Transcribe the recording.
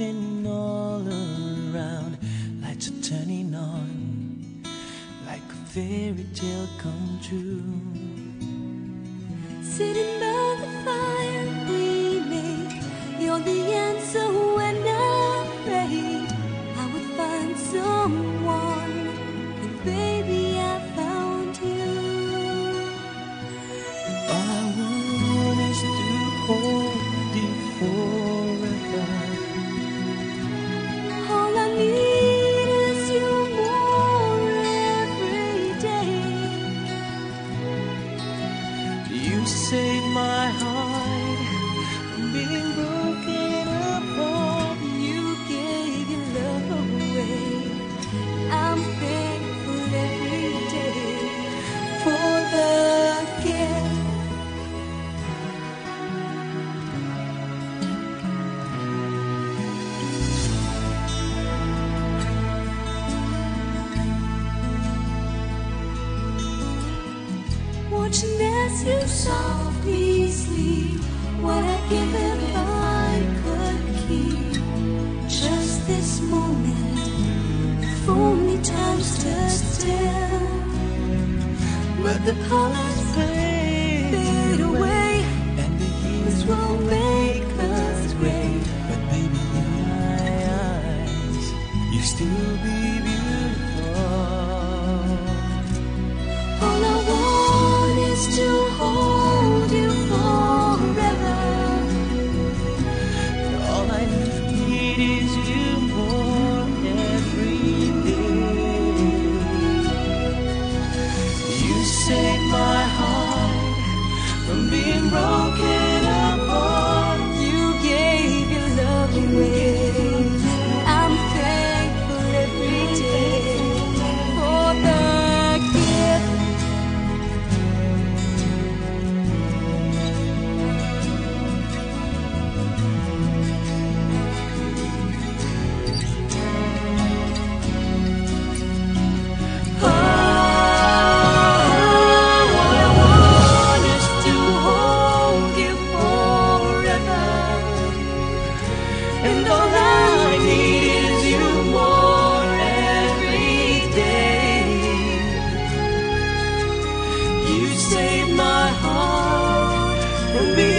all around. Lights are turning on like a fairy tale come true. Sitting save my heart. watching as you softly sleep. What I'd give if I could keep just this moment. If only time stood still, but the colors fade. from being broken. Save my heart from being.